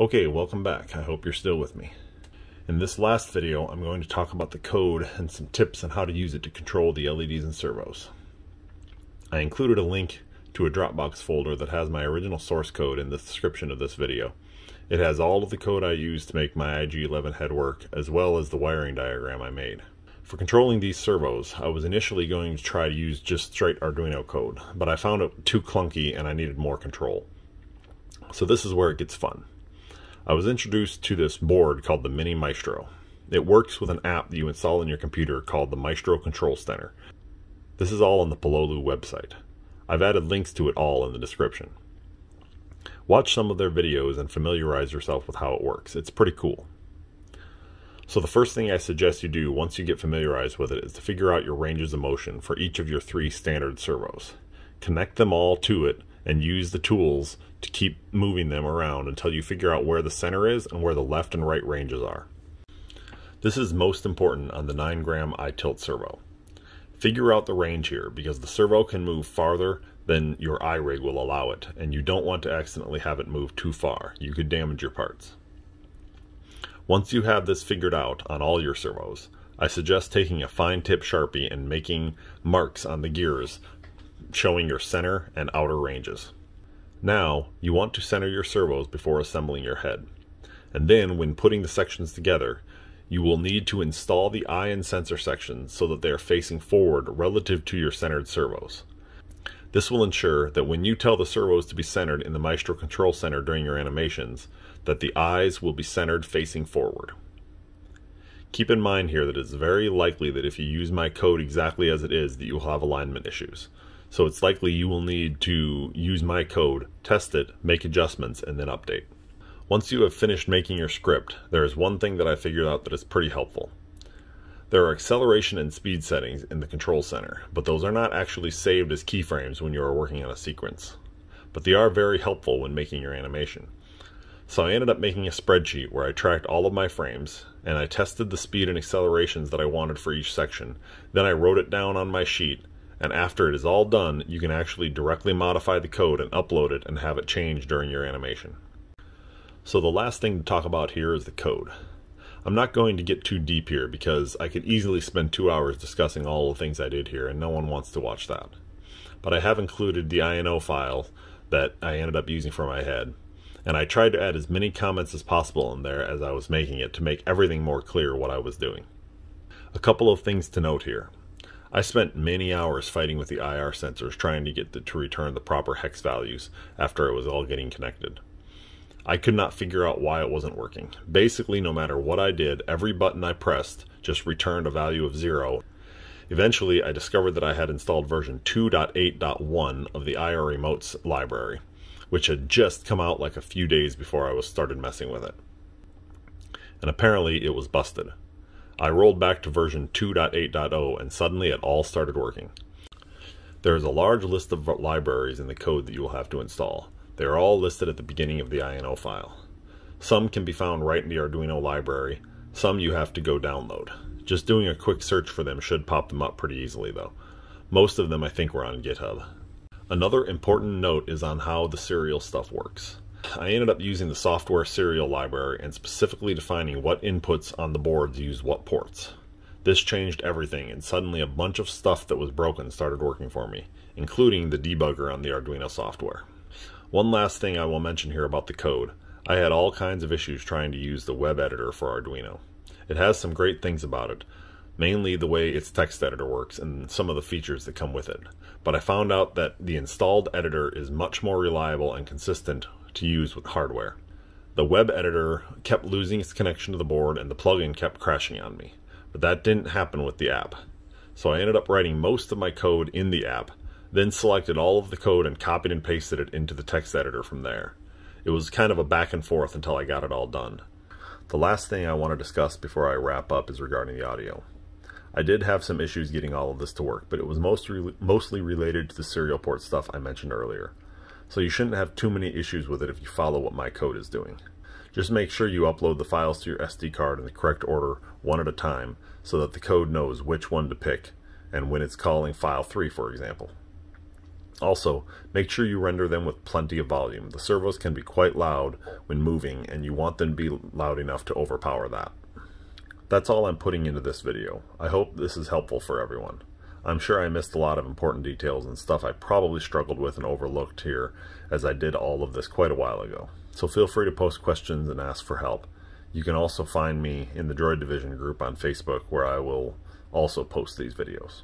Okay, welcome back. I hope you're still with me. In this last video, I'm going to talk about the code and some tips on how to use it to control the LEDs and servos. I included a link to a Dropbox folder that has my original source code in the description of this video. It has all of the code I used to make my IG-11 head work, as well as the wiring diagram I made. For controlling these servos, I was initially going to try to use just straight Arduino code, but I found it too clunky and I needed more control. So this is where it gets fun. I was introduced to this board called the Mini Maestro. It works with an app that you install on your computer called the Maestro Control Center. This is all on the Pololu website. I've added links to it all in the description. Watch some of their videos and familiarize yourself with how it works. It's pretty cool. So the first thing I suggest you do once you get familiarized with it is to figure out your ranges of motion for each of your three standard servos. Connect them all to it and use the tools to keep moving them around until you figure out where the center is and where the left and right ranges are. This is most important on the 9 gram I-tilt servo. Figure out the range here because the servo can move farther than your eye rig will allow it and you don't want to accidentally have it move too far. You could damage your parts. Once you have this figured out on all your servos, I suggest taking a fine tip Sharpie and making marks on the gears showing your center and outer ranges. Now, you want to center your servos before assembling your head. And then, when putting the sections together, you will need to install the eye and sensor sections so that they are facing forward relative to your centered servos. This will ensure that when you tell the servos to be centered in the Maestro Control Center during your animations, that the eyes will be centered facing forward. Keep in mind here that it's very likely that if you use my code exactly as it is that you will have alignment issues. So it's likely you will need to use my code, test it, make adjustments, and then update. Once you have finished making your script, there is one thing that I figured out that is pretty helpful. There are acceleration and speed settings in the control center, but those are not actually saved as keyframes when you are working on a sequence. But they are very helpful when making your animation. So I ended up making a spreadsheet where I tracked all of my frames, and I tested the speed and accelerations that I wanted for each section. Then I wrote it down on my sheet, and after it is all done, you can actually directly modify the code and upload it and have it change during your animation. So the last thing to talk about here is the code. I'm not going to get too deep here because I could easily spend two hours discussing all the things I did here and no one wants to watch that. But I have included the INO file that I ended up using for my head. And I tried to add as many comments as possible in there as I was making it to make everything more clear what I was doing. A couple of things to note here. I spent many hours fighting with the IR sensors trying to get the, to return the proper hex values after it was all getting connected. I could not figure out why it wasn't working. Basically, no matter what I did, every button I pressed just returned a value of zero. Eventually, I discovered that I had installed version 2.8.1 of the IR Remotes library, which had just come out like a few days before I was started messing with it. And apparently it was busted. I rolled back to version 2.8.0 and suddenly it all started working. There is a large list of libraries in the code that you will have to install. They are all listed at the beginning of the INO file. Some can be found right in the Arduino library, some you have to go download. Just doing a quick search for them should pop them up pretty easily though. Most of them I think were on GitHub. Another important note is on how the serial stuff works. I ended up using the software serial library and specifically defining what inputs on the boards use what ports. This changed everything and suddenly a bunch of stuff that was broken started working for me, including the debugger on the Arduino software. One last thing I will mention here about the code. I had all kinds of issues trying to use the web editor for Arduino. It has some great things about it, mainly the way its text editor works and some of the features that come with it. But I found out that the installed editor is much more reliable and consistent to use with hardware. The web editor kept losing its connection to the board and the plugin kept crashing on me. But that didn't happen with the app. So I ended up writing most of my code in the app, then selected all of the code and copied and pasted it into the text editor from there. It was kind of a back and forth until I got it all done. The last thing I want to discuss before I wrap up is regarding the audio. I did have some issues getting all of this to work, but it was mostly, mostly related to the serial port stuff I mentioned earlier so you shouldn't have too many issues with it if you follow what my code is doing. Just make sure you upload the files to your SD card in the correct order one at a time so that the code knows which one to pick and when it's calling file 3 for example. Also, make sure you render them with plenty of volume. The servos can be quite loud when moving and you want them to be loud enough to overpower that. That's all I'm putting into this video. I hope this is helpful for everyone. I'm sure I missed a lot of important details and stuff I probably struggled with and overlooked here as I did all of this quite a while ago. So feel free to post questions and ask for help. You can also find me in the Droid Division group on Facebook where I will also post these videos.